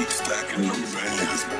keep stacking them bands.